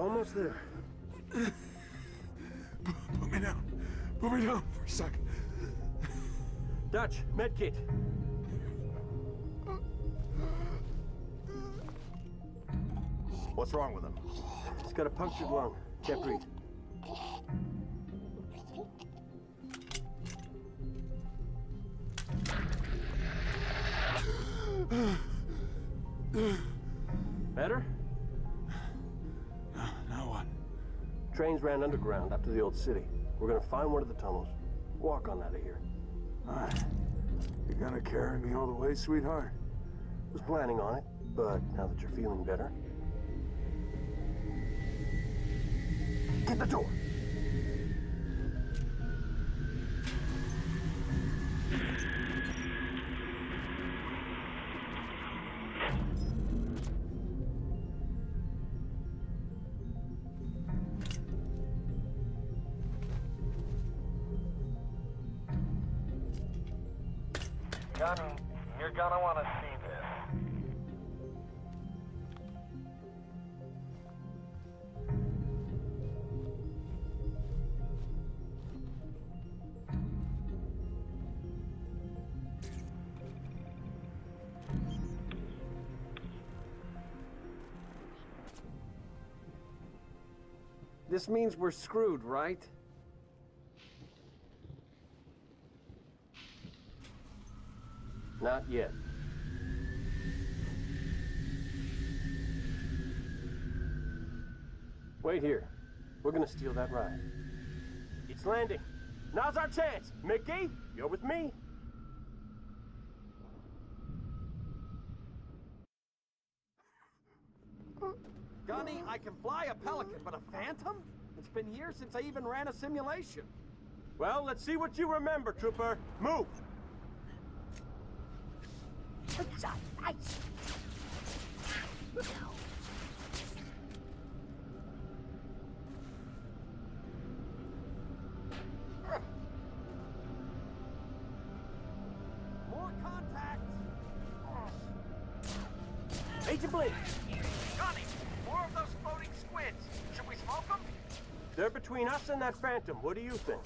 almost there. Put me down. Put me down for a second. Dutch, medkit. What's wrong with him? He's got a punctured lung. Can't breathe. Trains ran underground up to the old city. We're gonna find one of the tunnels. Walk on out of here. Alright. You gonna carry me all the way, sweetheart? Was planning on it, but now that you're feeling better. Get the door! This means we're screwed, right? Not yet. Wait here. We're gonna steal that ride. It's landing. Now's our chance. Mickey, you're with me. Gunny, I can fly a Pelican, but a Phantom? It's been years since I even ran a simulation. Well, let's see what you remember, Trooper. Move! That phantom. What do you think?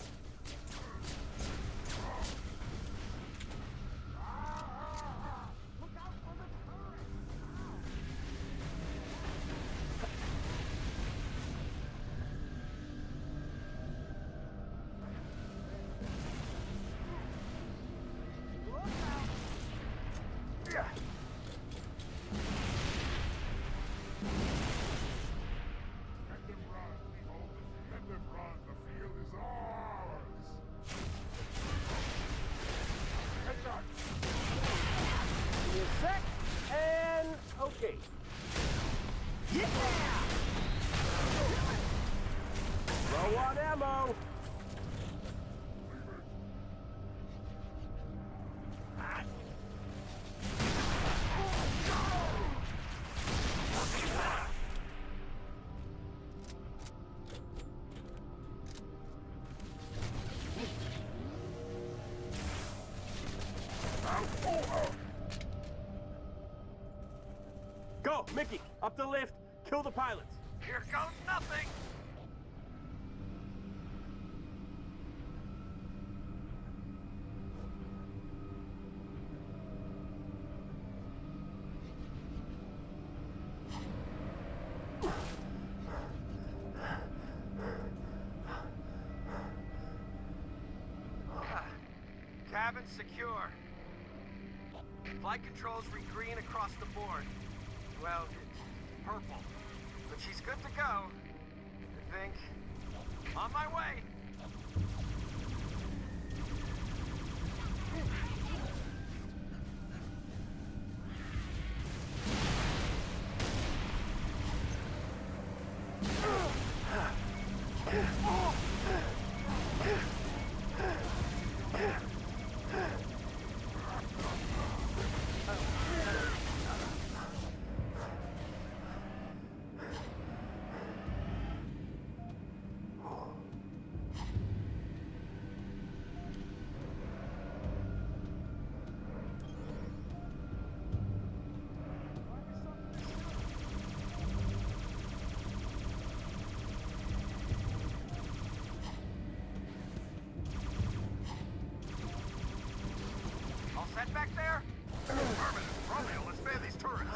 Up the lift, kill the pilots. Here goes nothing. Cabin secure. Flight controls read green across the board. Well, good to go. I think. On my way. Oh! that back there? Affirmative. Romeo, let's man these turrets.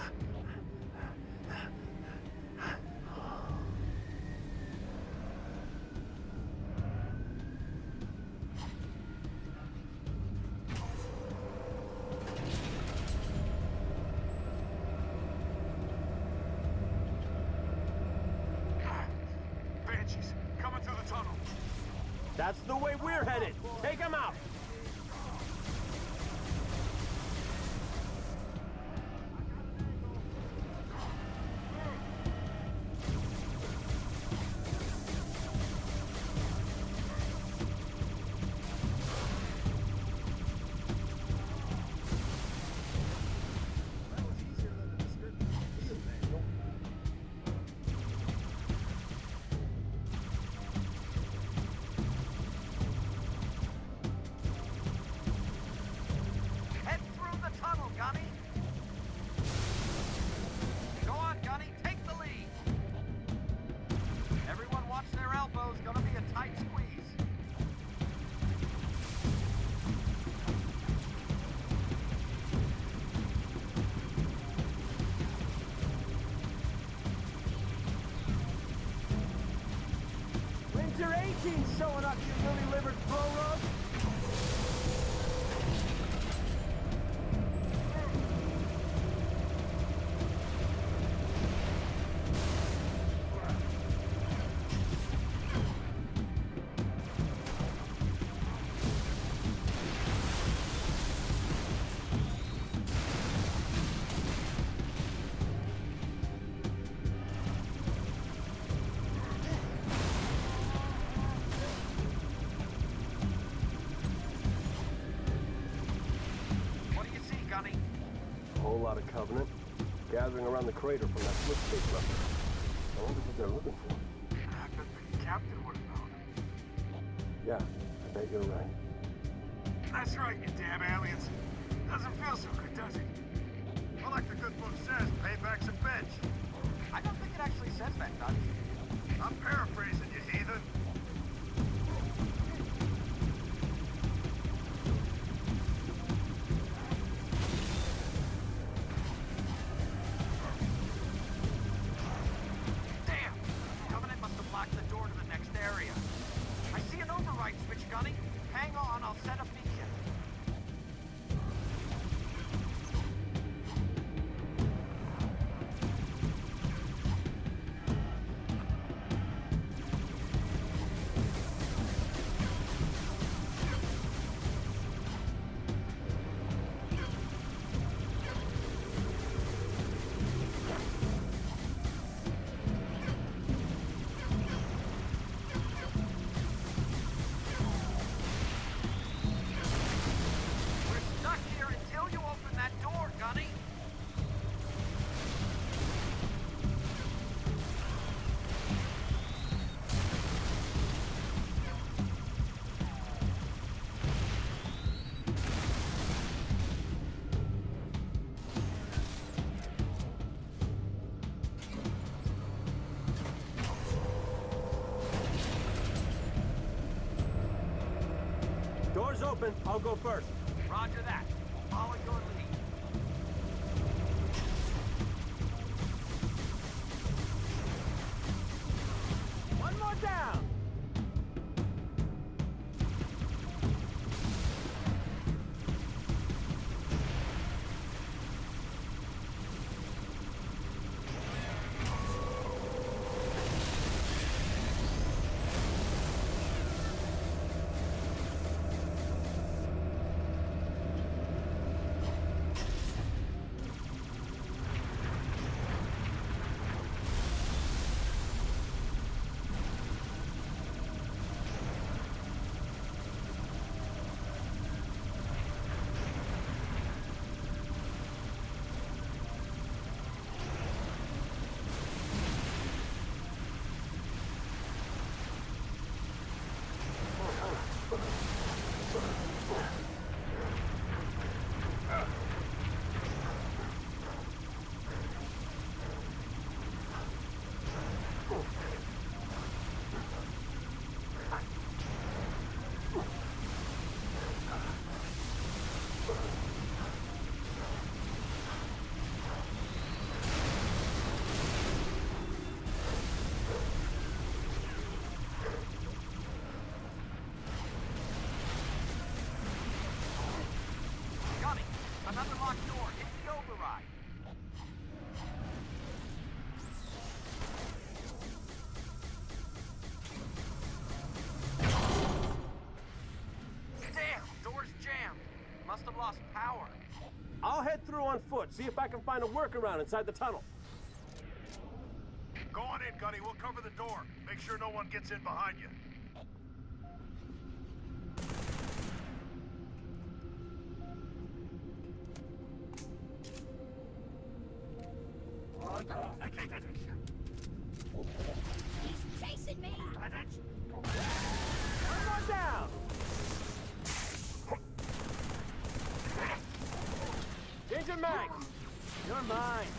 That's the way we're headed. Covenant gathering around the crater from that slip stage level. I wonder what they're looking for. Bet the captain would have. Yeah, I bet you're right. That's right, you damn aliens. Doesn't feel so good, does it? Well, like the good book says, I'll go first. I'll through on foot, see if I can find a workaround inside the tunnel. Go on in, Gunny. We'll cover the door. Make sure no one gets in behind you. He's chasing me! One down! Danger Mag! Mine!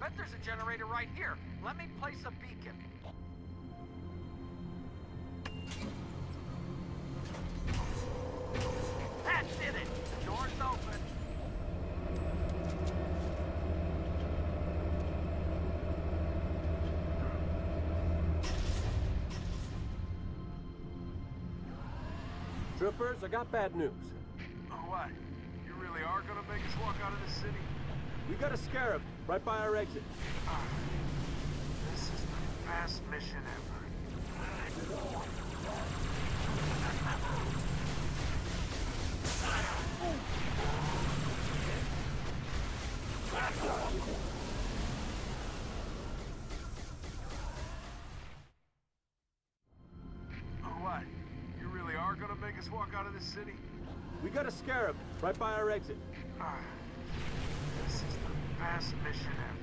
I bet there's a generator right here. Let me place a beacon. That did it! Door's open. Troopers, I got bad news. Oh what? You really are gonna make us walk out of the city? We got a scarab right by our exit. This is the best mission ever. What? You really are gonna make us walk out of the city? We got a scarab right by our exit. Ah, this the mission ever.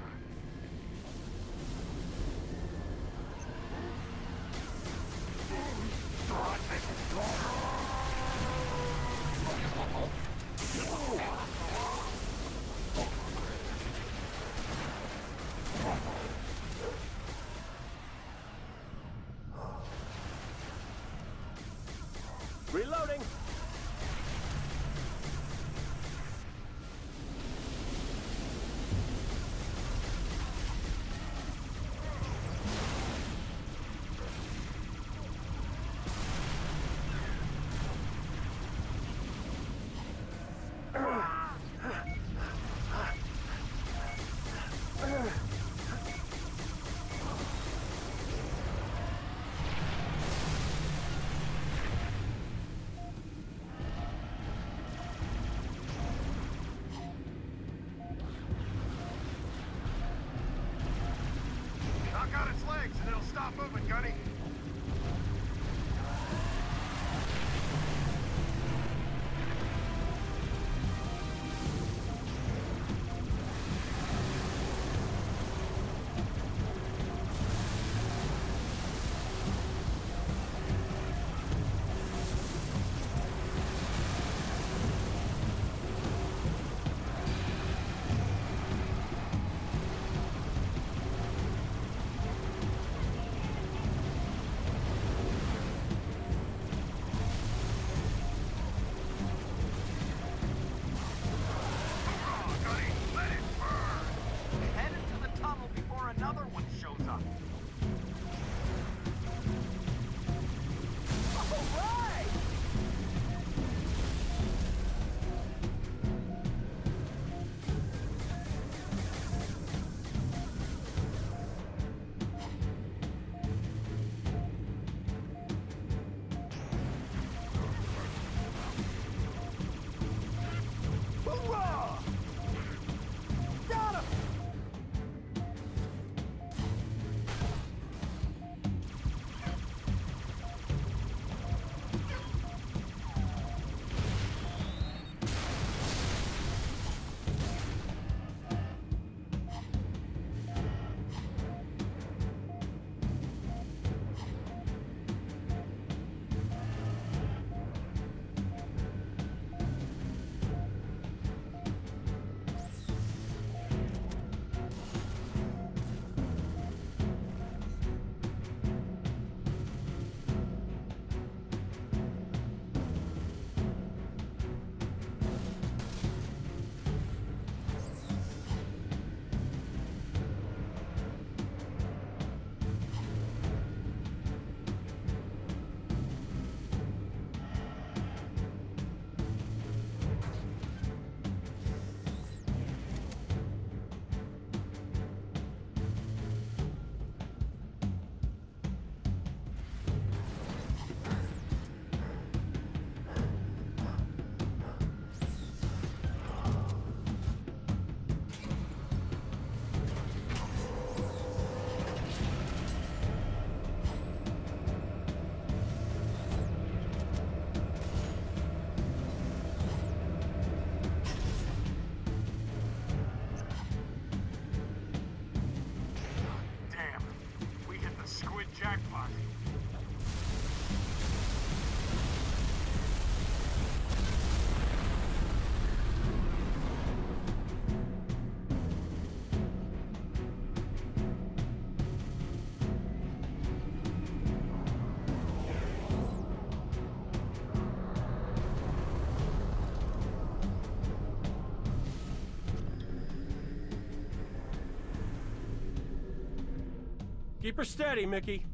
Keep her steady, Mickey.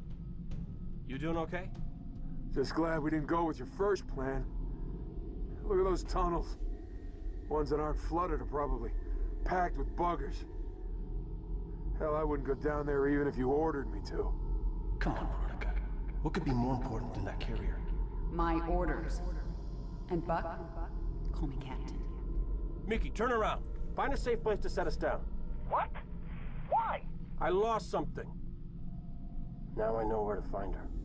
You doing okay? Just glad we didn't go with your first plan. Look at those tunnels. Ones that aren't flooded are probably packed with buggers. Hell, I wouldn't go down there even if you ordered me to. Come on, Veronica. What could be more important than that carrier? My orders. And Buck, call me Captain. Mickey, turn around. Find a safe place to set us down. What? Why? I lost something. Now I know where to find her.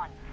Please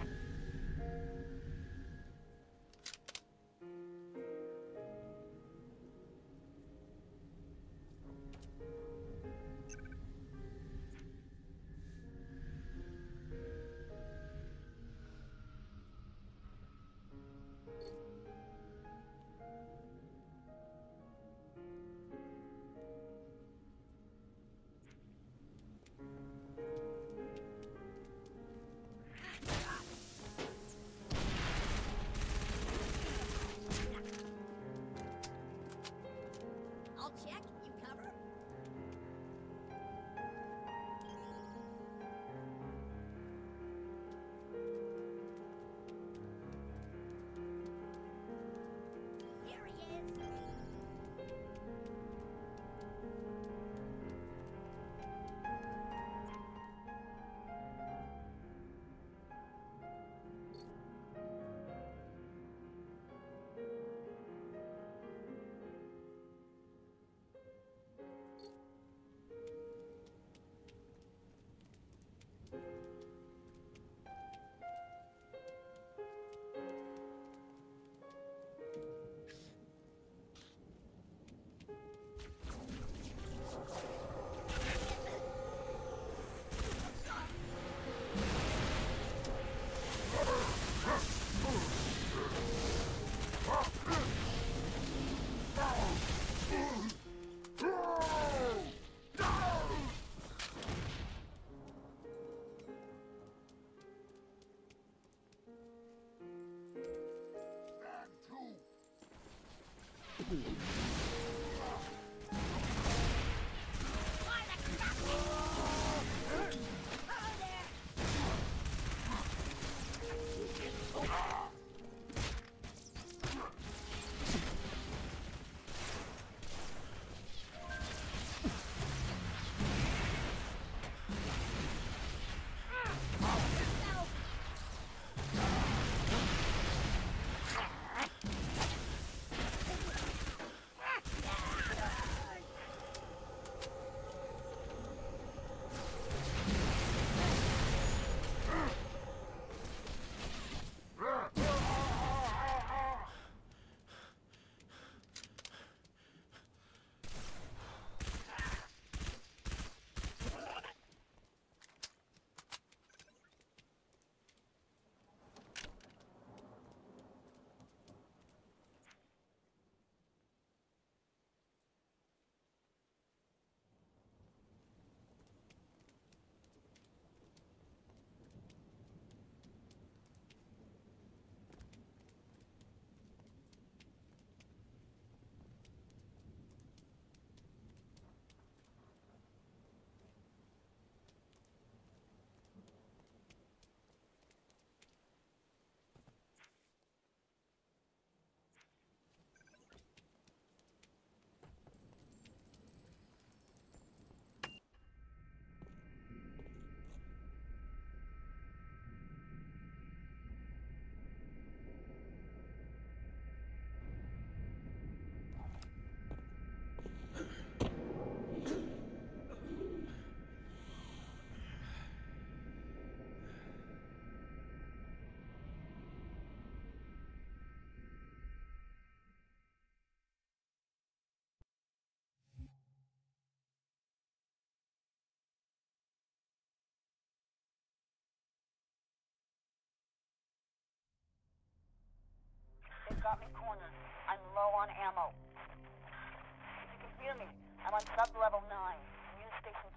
got me cornered. I'm low on ammo. If you can hear me, I'm on sub-level 9. News station...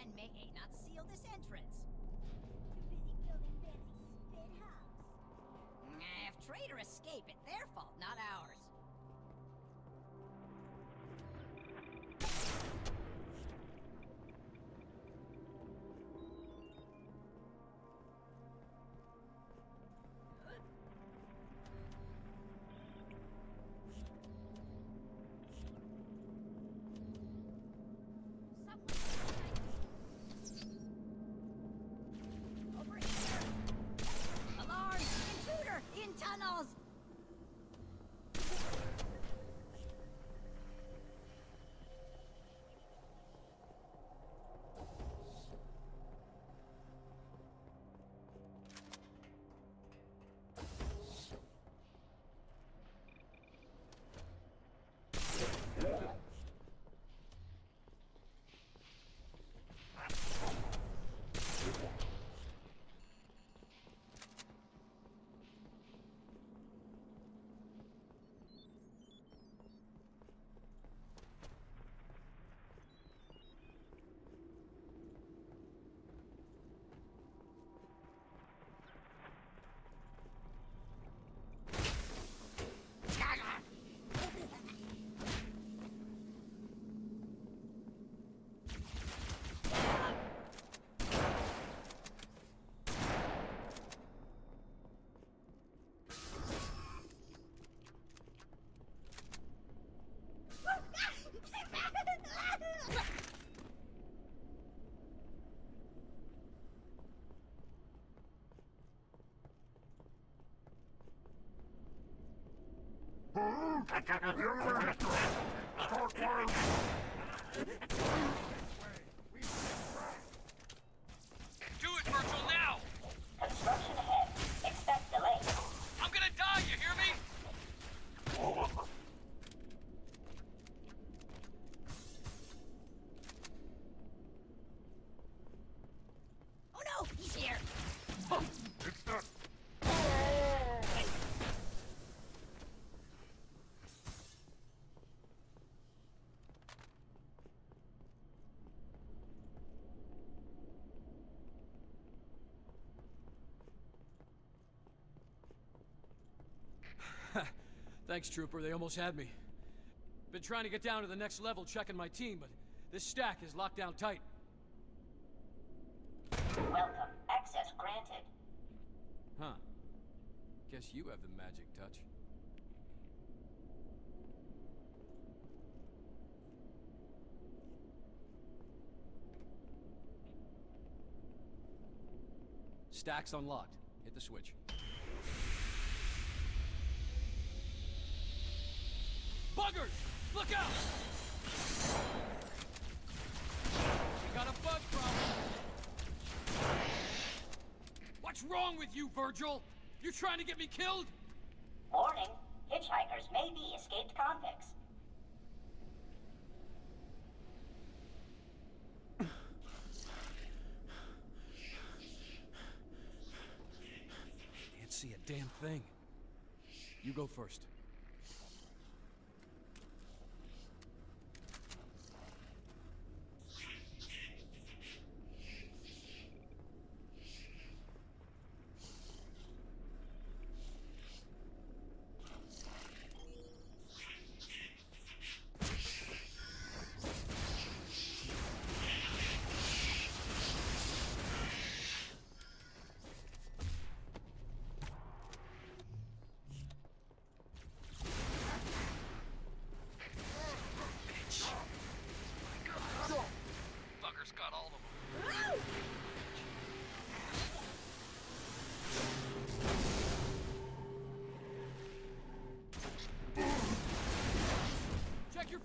Why Yanme'e not seal this entrance? Too busy building fancy spit house. If traitor escape, Thanks, Trooper. They almost had me. Been trying to get down to the next level checking my team, but this stack is locked down tight. Welcome. Access granted. Huh. Guess you have the magic touch. Stack's unlocked. Hit the switch. Buggers! Look out! We got a bug problem. What's wrong with you, Virgil? You trying to get me killed? Warning. Hitchhikers may be escaped convicts. Can't see a damn thing. You go first.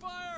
fire!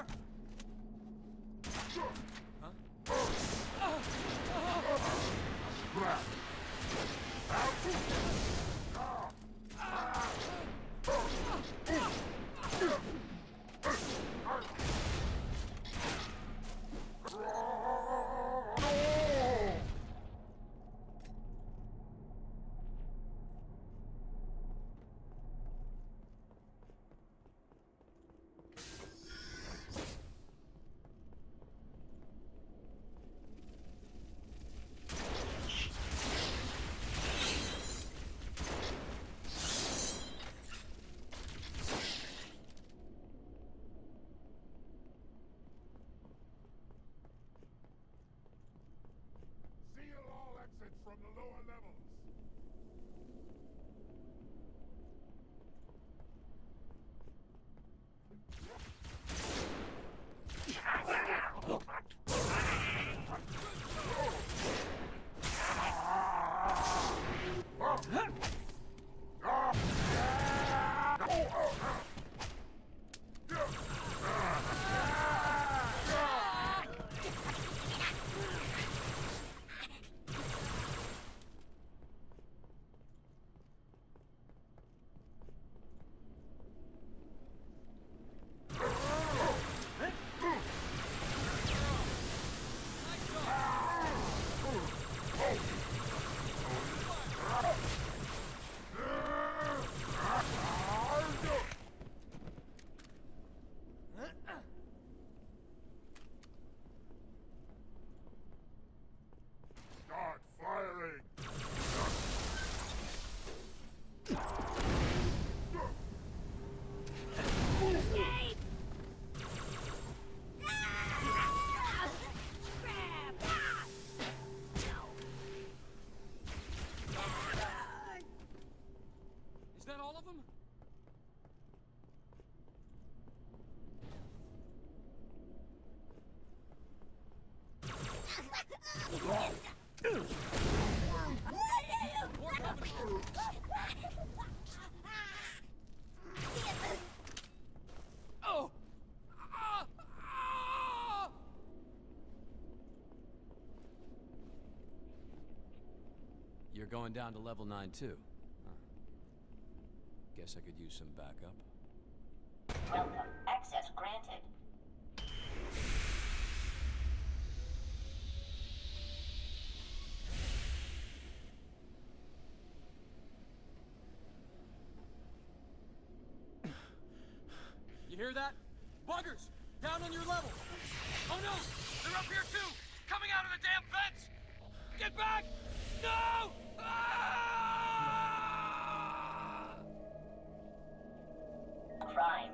You're going down to level 9 too. Huh. Guess I could use some backup. Welcome. Access granted. You hear that? Buggers! Down on your level! Oh no! They're up here too! Coming out of the damn vents! Get back! No! Crime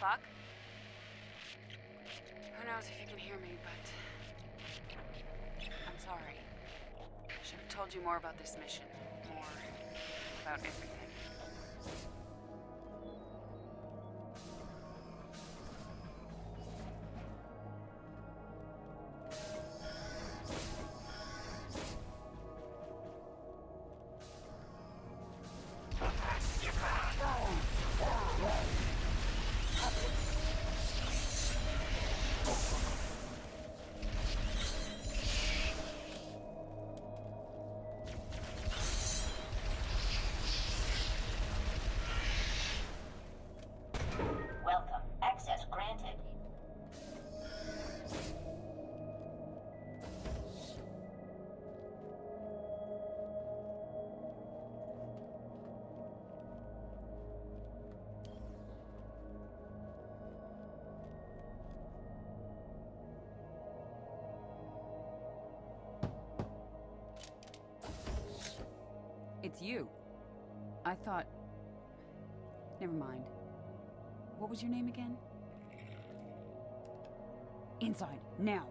Buck? Who knows if you can hear me, but... I'm sorry. Should have told you more about this mission. More about everything. It's you. I thought... Never mind. What was your name again? Inside, now!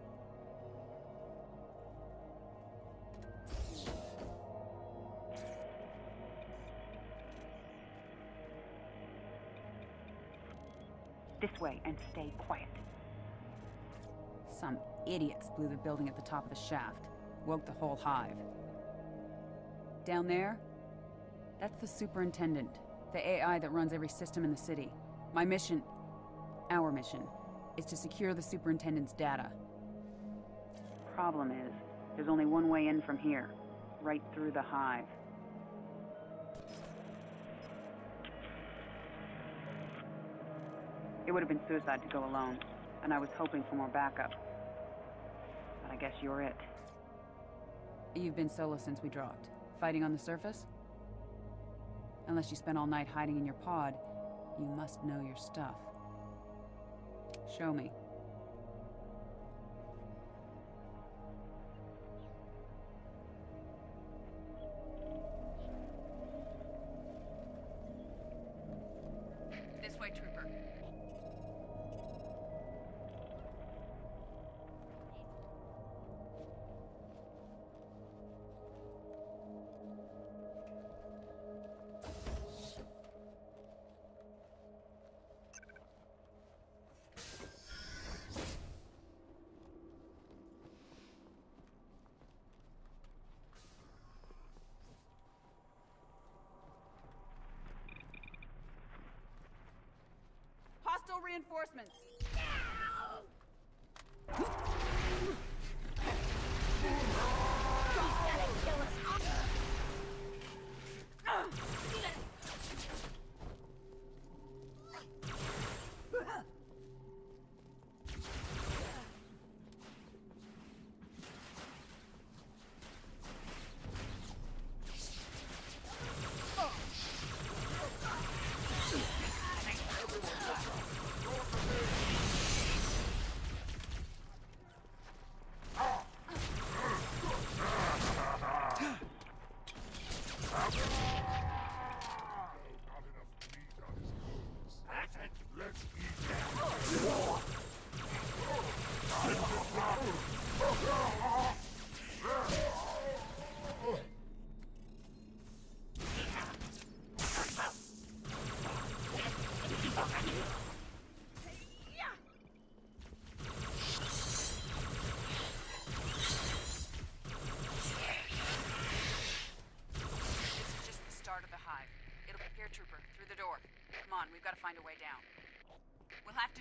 This way and stay quiet. Some idiots blew the building at the top of the shaft. Woke the whole hive. Down there? That's the superintendent. The AI that runs every system in the city. My mission, our mission, is to secure the superintendent's data. Problem is, there's only one way in from here. Right through the hive. It would have been suicide to go alone, and I was hoping for more backup. But I guess you're it. You've been solo since we dropped. Fighting on the surface? Unless you spent all night hiding in your pod, you must know your stuff. Show me. Reinforcements.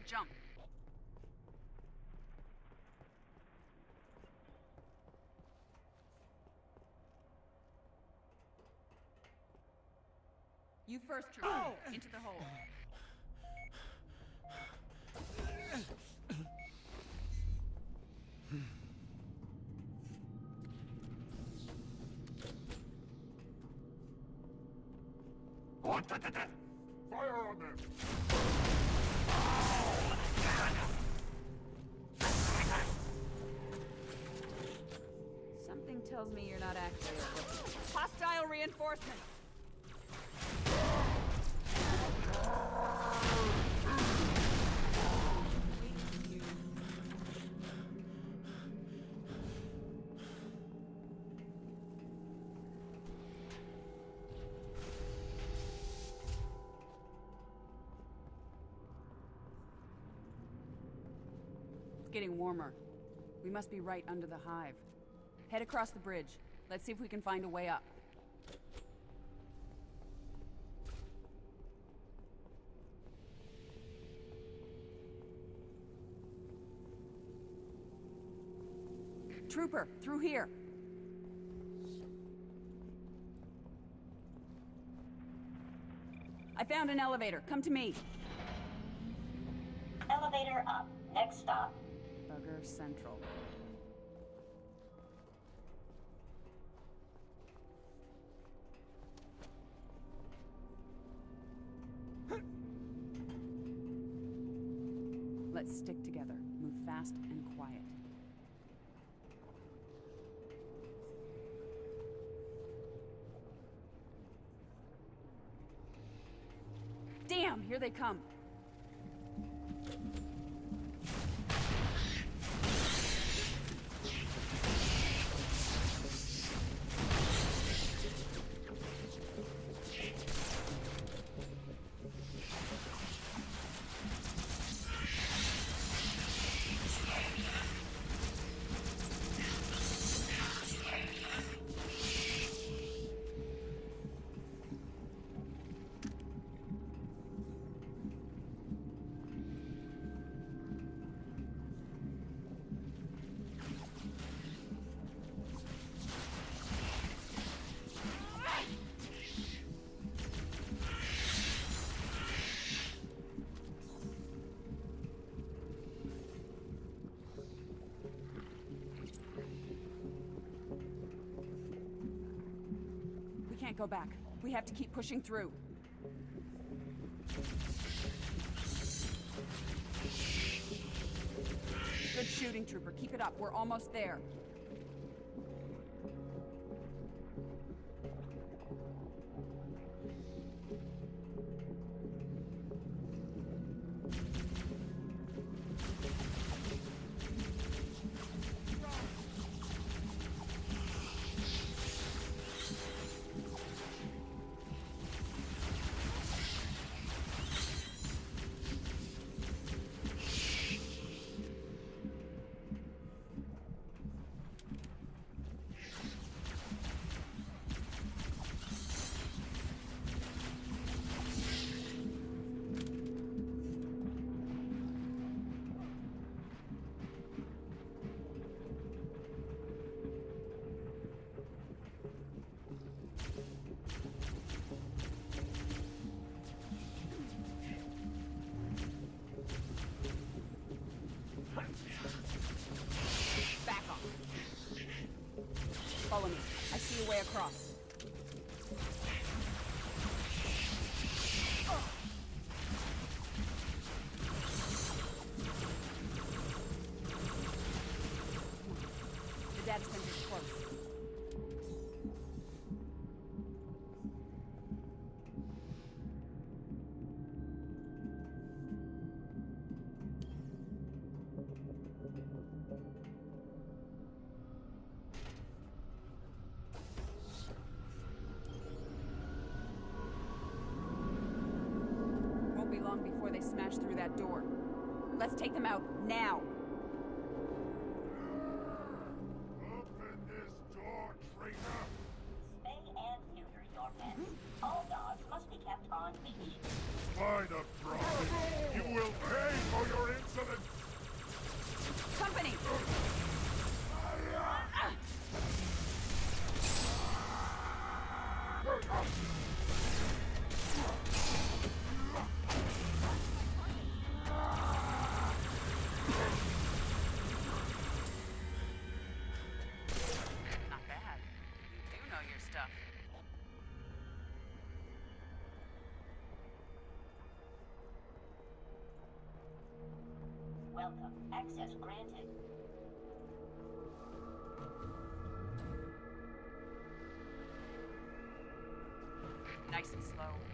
Jump. You first, Trooper. Oh. Into the hole. Reinforcements! It's getting warmer. We must be right under the hive. Head across the bridge. Let's see if we can find a way up. Trooper, through here. I found an elevator. Come to me. Elevator up. Next stop. Bugger Central. Let's stick together. Move fast and quiet. Damn, here they come. Can't go back. We have to keep pushing through. Good shooting, Trooper. Keep it up. We're almost there. your way across. That door. Let's take them out now. Access granted. Nice and slow.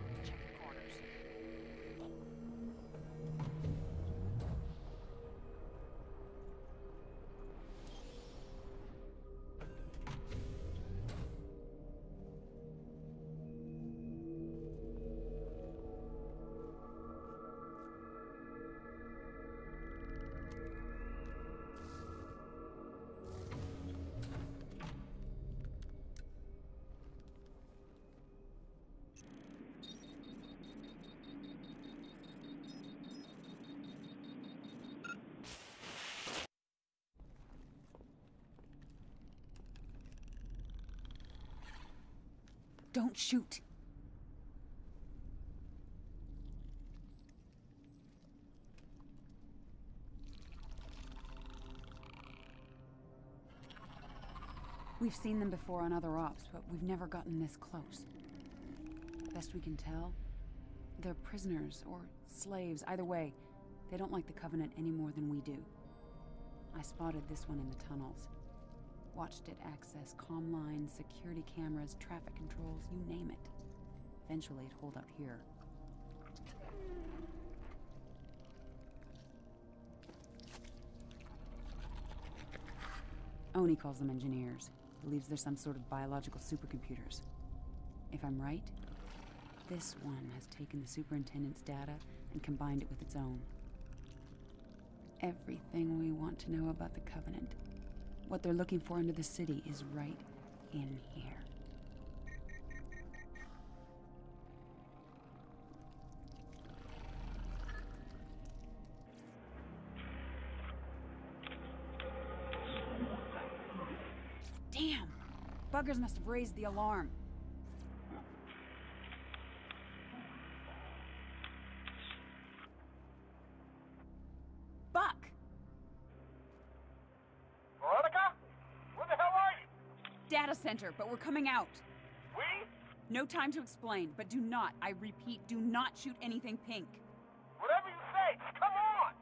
Don't shoot. We've seen them before on other ops, but we've never gotten this close. Best we can tell, they're prisoners or slaves. Either way, they don't like the Covenant any more than we do. I spotted this one in the tunnels. Watched it access comm lines, security cameras, traffic controls, you name it. Eventually, it holed up here. Oni calls them engineers. Believes they're some sort of biological supercomputers. If I'm right, this one has taken the superintendent's data and combined it with its own. Everything we want to know about the Covenant, what they're looking for under the city, is right in here. Damn! Buggers must have raised the alarm. Buck! Veronica? Where the hell are you? Data center, but we're coming out. We? No time to explain, but do not, I repeat, do not shoot anything pink. Whatever you say, come on!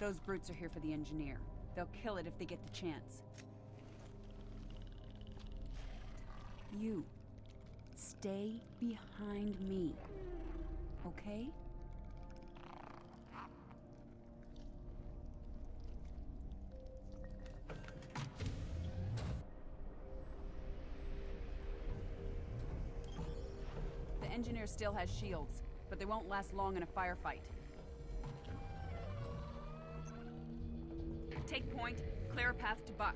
Those brutes are here for the engineer. They'll kill it if they get the chance. You. Stay behind me. Okay? Engineer still has shields, but they won't last long in a firefight. Take point, clear a path to Buck.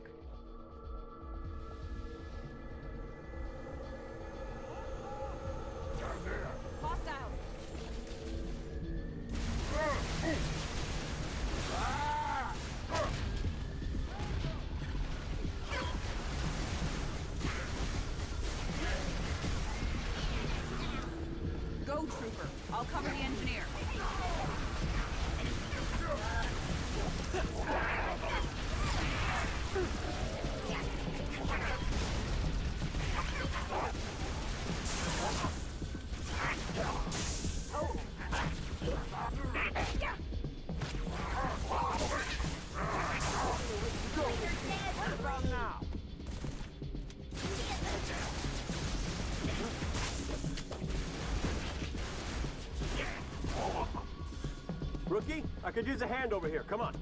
Could use a hand over here. Come on.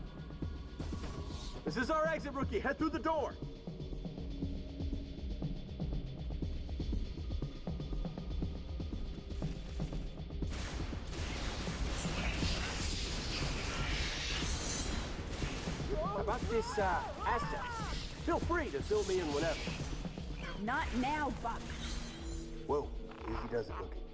This is our exit, Rookie. Head through the door. About this, uh, asset? Feel free to fill me in whenever. Not now, Buck. Whoa, easy does it, Rookie.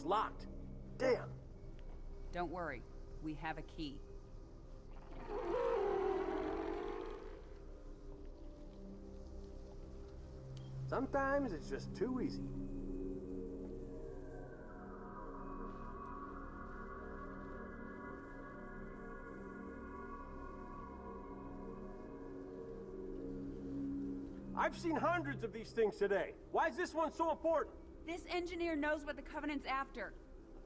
Door's locked. Damn. Don't worry. We have a key. Sometimes it's just too easy. I've seen hundreds of these things today. Why is this one so important? This engineer knows what the Covenant's after.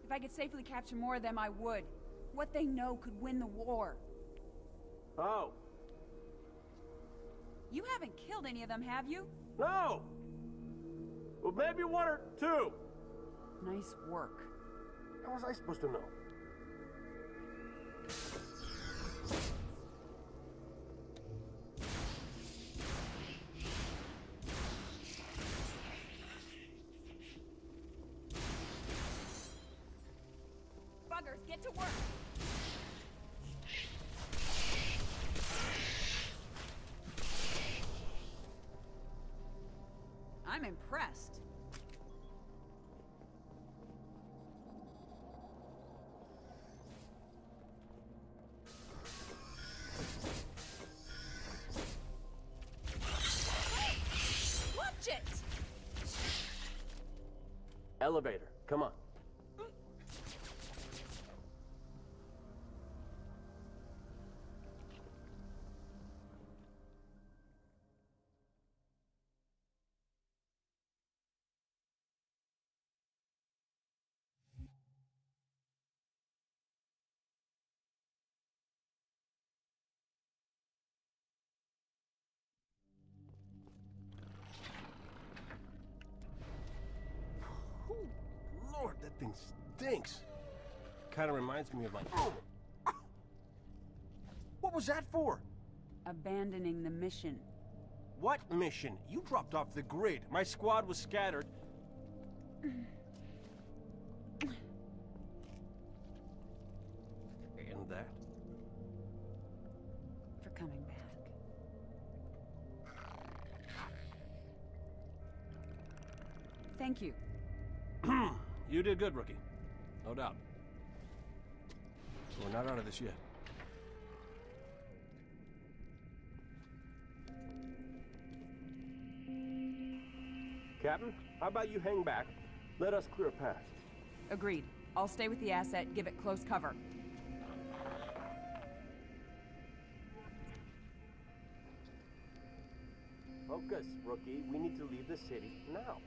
If I could safely capture more of them, I would. What they know could win the war. Oh, You haven't killed any of them, have you? no! Well, maybe one or two. Nice work. How was I supposed to know? I'm impressed. Watch it! Elevator, come on. Thing stinks. Kind of reminds me of my. What was that for? Abandoning the mission. What mission? You dropped off the grid. My squad was scattered. And that? for coming back. Thank you. You did good, rookie. No doubt. We're not out of this yet. Captain, how about you hang back? Let us clear a path. Agreed. I'll stay with the asset, give it close cover. Focus, rookie. We need to leave the city now.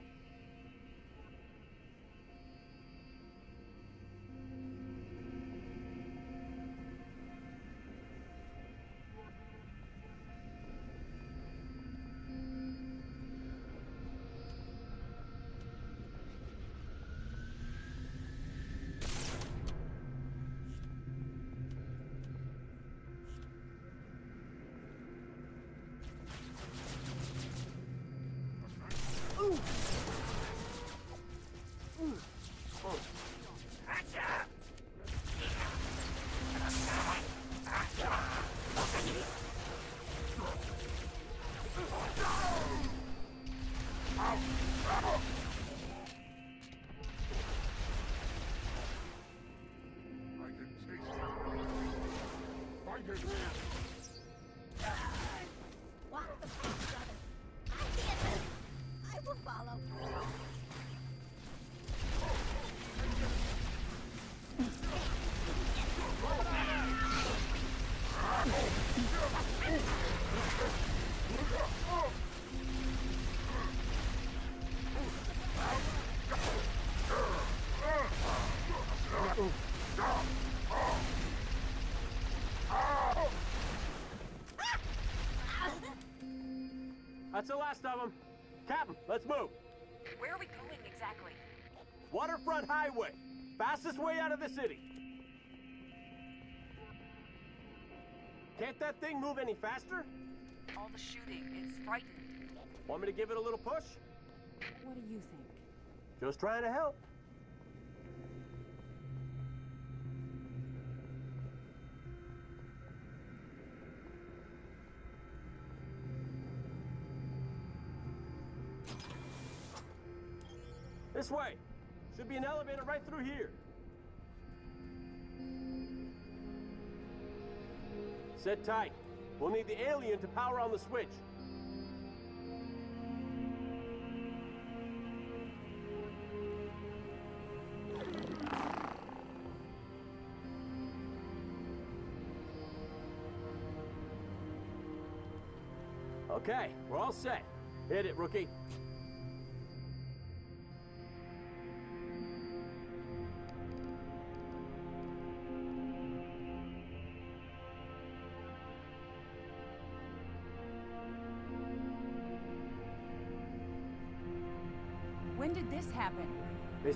That's the last of them. Captain, let's move. Where are we going exactly? Waterfront Highway. Fastest way out of the city. Can't that thing move any faster? All the shooting, it's frightening. Want me to give it a little push? What do you think? Just trying to help. This way. Should be an elevator right through here. Sit tight. We'll need the alien to power on the switch. Okay, we're all set. Hit it, rookie.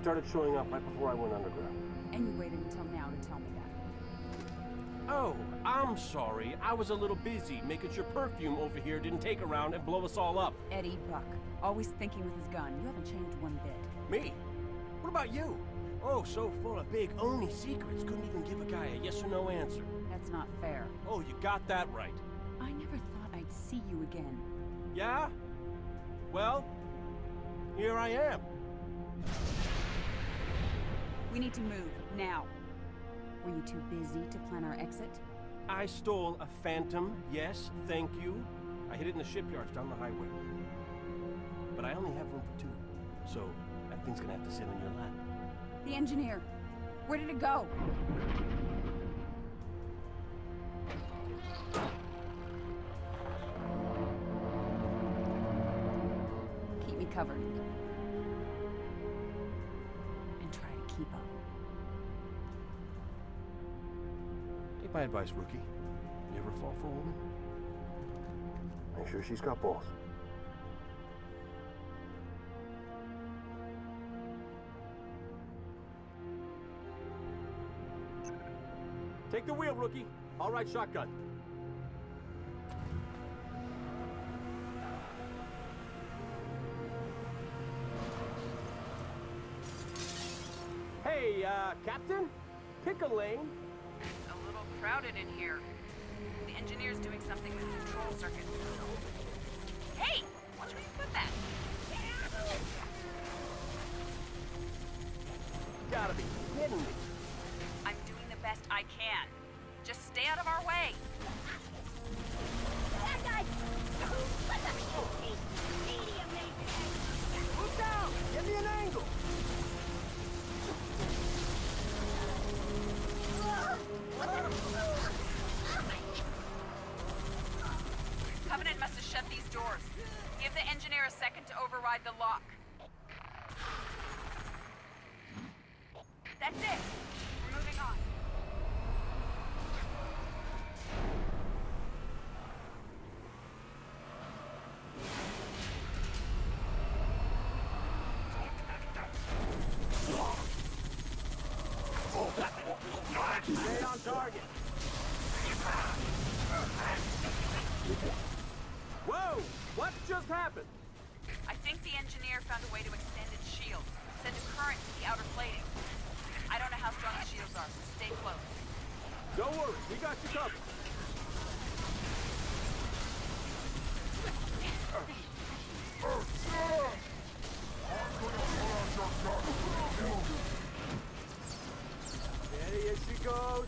Started showing up right before I went underground. And you waited until now to tell me that. Oh, I'm sorry. I was a little busy making sure perfume over here didn't take around and blow us all up. Eddie Buck, always thinking with his gun. You haven't changed one bit. Me? What about you? Oh, so full of big Oni secrets, couldn't even give a guy a yes or no answer. That's not fair. Oh, you got that right. I never thought I'd see you again. Yeah? Well, here I am. We need to move, now. Were you too busy to plan our exit? I stole a Phantom, yes, thank you. I hid it in the shipyards down the highway. But I only have room for two, so that thing's gonna have to sit in your lap. The engineer. Where did it go? My advice, rookie. Never fall for a woman. Make sure she's got balls. Take the wheel, rookie. All right, shotgun. Hey, uh, Captain? Pick a lane. A little crowded in here. The engineer's doing something with the control circuit. Hey! Watch where you put that! Gotta be kidding me. I'm doing the best I can. Just stay out of our way. That guy! What the? A second to override the lock. That's it. We're moving on. Stay on target. Whoa! What just happened? I think the engineer found a way to extend its shield. Send a current to the outer plating. I don't know how strong the shields are, so stay close. Don't worry, we got you covered. Steady as she goes.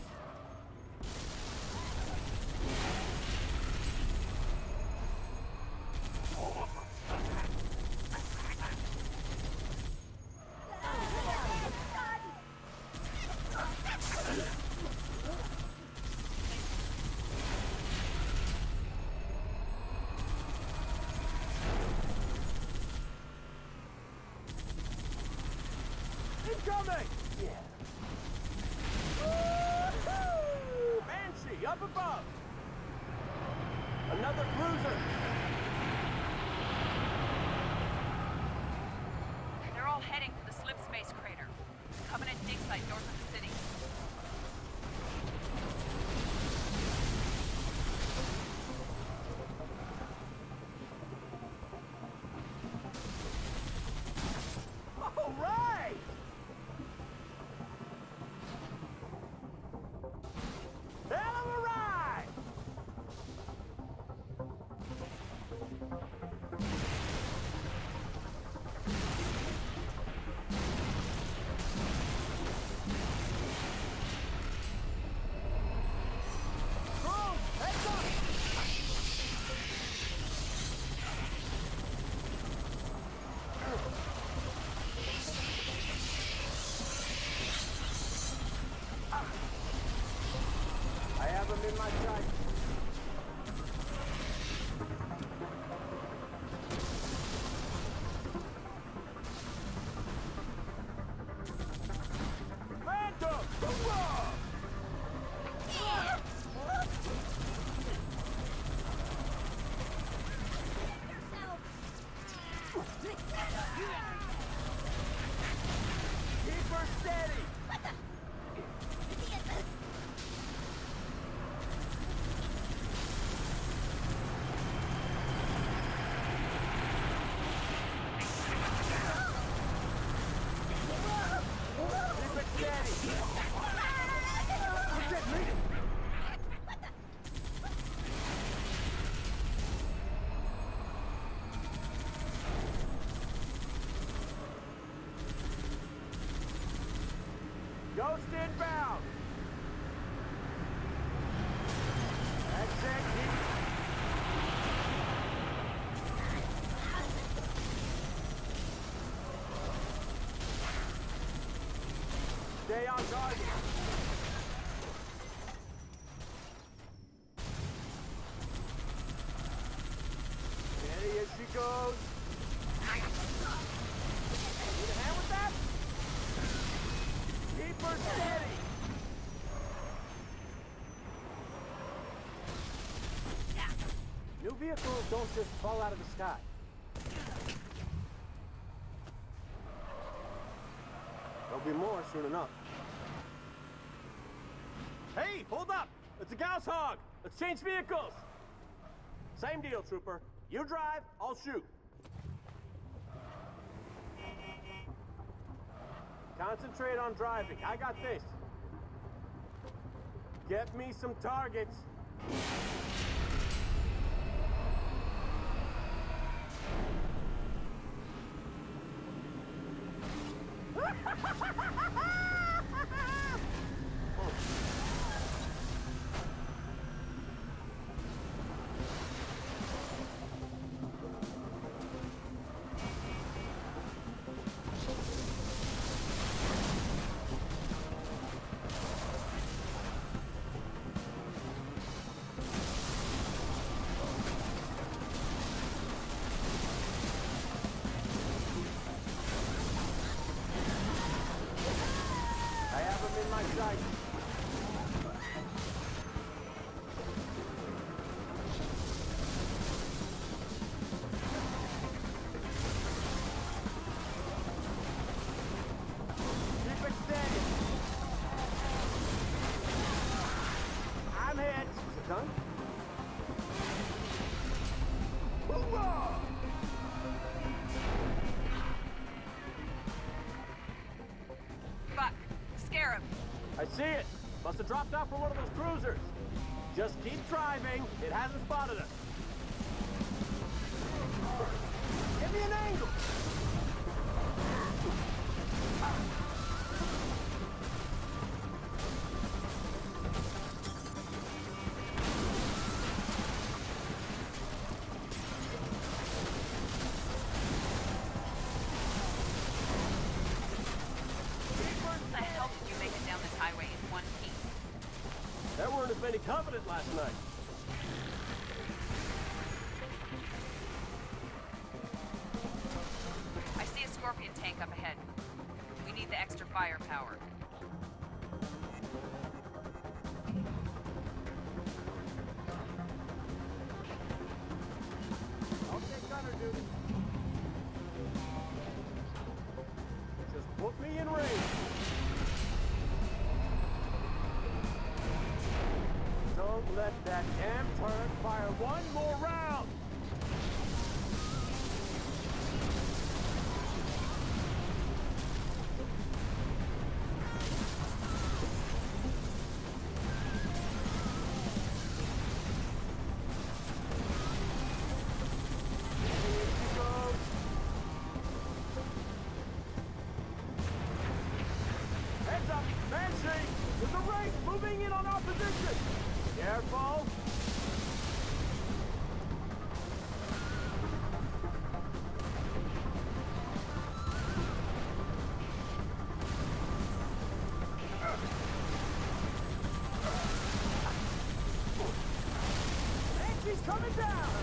Incoming! On target. Steady as she goes. Need a hand with that? Keep her steady. New vehicles don't just fall out of the sky. There'll be more soon enough. Hey, hold Gauss Hog! Let's change vehicles! Same deal, Trooper. You drive, I'll shoot. Concentrate on driving. I got this. Get me some targets. see it. Must have dropped off from one of those cruisers. Just keep driving. It hasn't spotted us. One more round. Heads up! There's a moving in on our position! Careful! Coming down!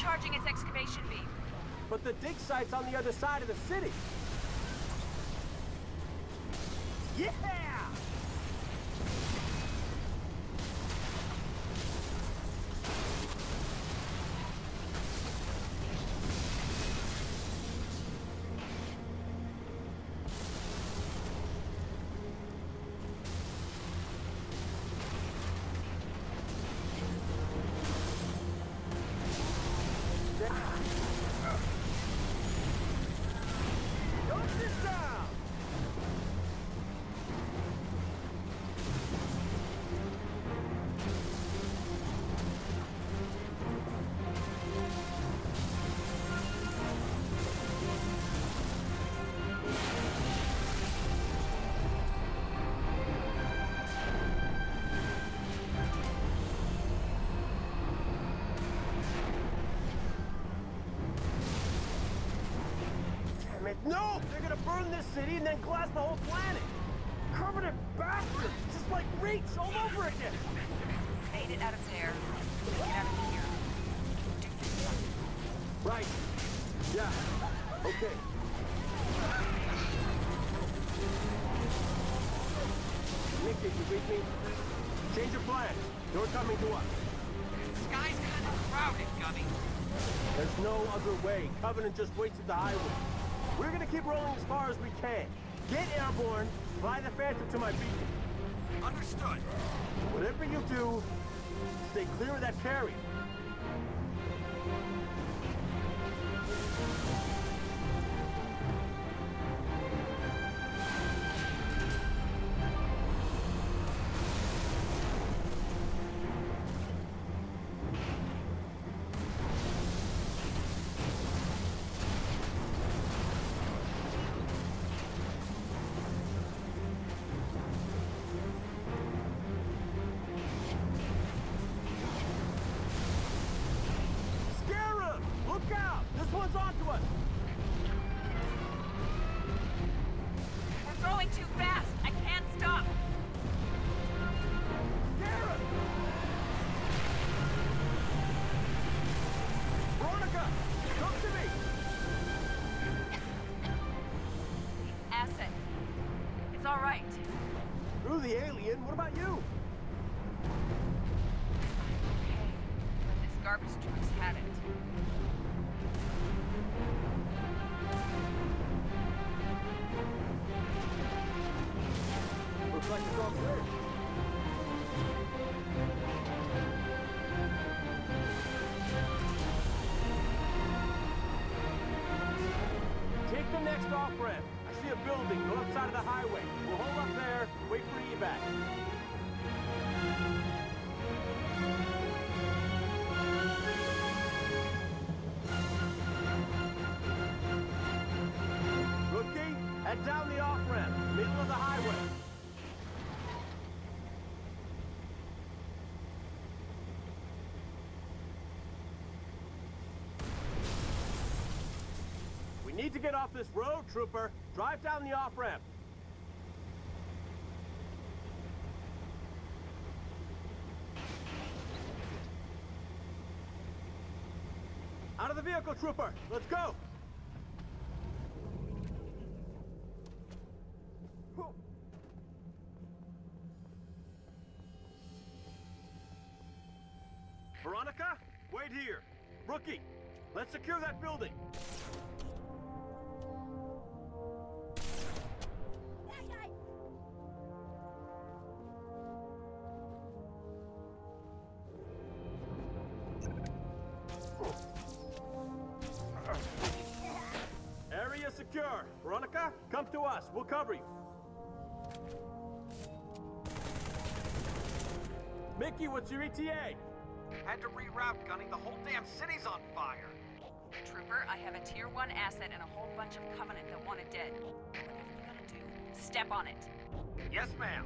Charging its excavation beam. But the dig site's on the other side of the city. Burn this city and then glass the whole planet! Covenant bastards! Just like Reach all over again! Made it out of there. Get out of here. Right. Yeah. Okay. Nick, did you read me? Change your plan. You're coming to us. The Sky's kind of crowded, Gunny. There's no other way. Covenant just wasted the highway. We're gonna keep rolling as far as we can. Get airborne, fly the Phantom to my beacon. Understood. Whatever you do, stay clear of that carrier. What about you? Okay. But this garbage truck's had it. Looks like it's all clear. Take the next off-ramp. A building north side of the highway. We'll hold up there, wait for evac. Need to get off this road, Trooper. Drive down the off-ramp. Out of the vehicle, Trooper! Let's go! Secure. Veronica, come to us. We'll cover you. Mickey, what's your ETA? Had to reroute, Gunny. The whole damn city's on fire. Trooper, I have a Tier 1 asset and a whole bunch of Covenant that want it dead. Whatever you gotta do, step on it. Yes, ma'am.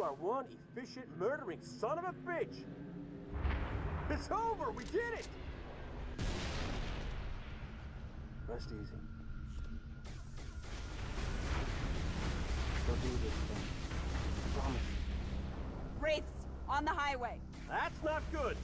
You are one efficient murdering son of a bitch! It's over! We did it! Rest easy. Go do this thing. Promise. Wraiths, on the highway. That's not good!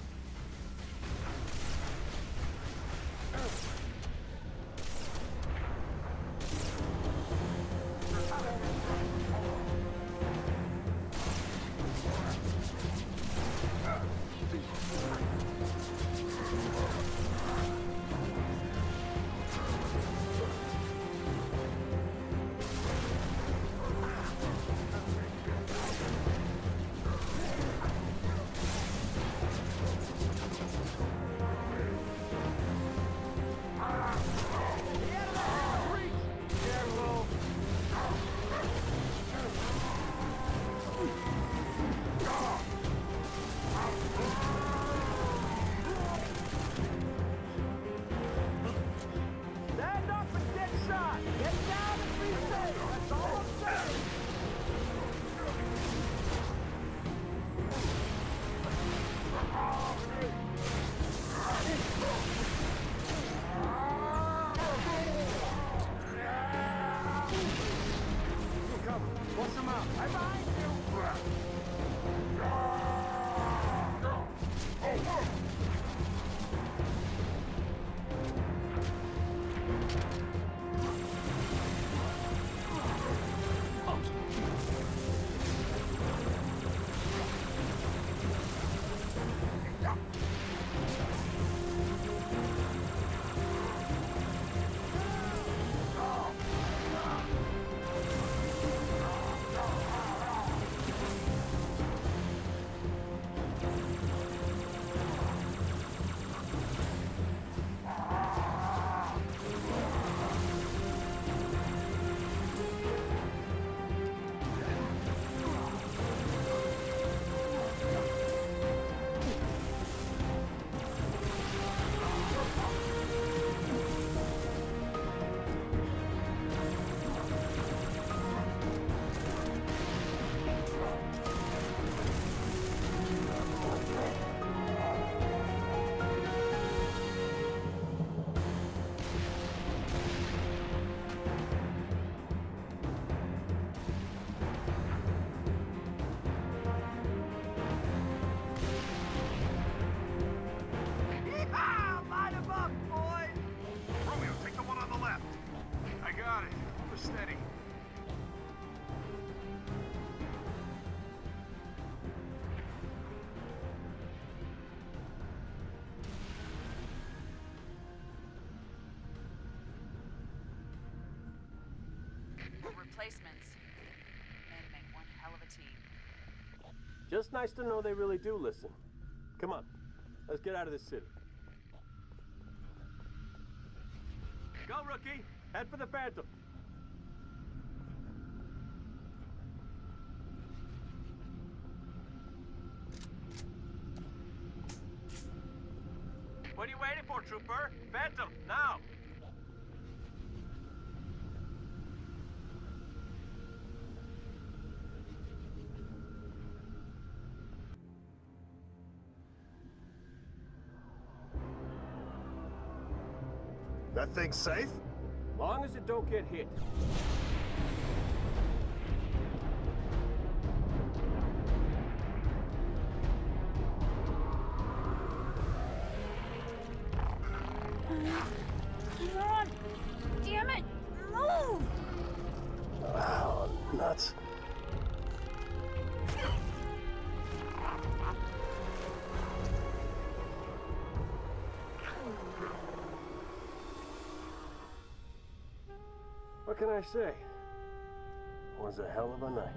Just nice to know they really do listen. Come on, let's get out of this city. Go, rookie! Head for the Phantom! Thing safe? Long as it don't get hit. I say? It was a hell of a night.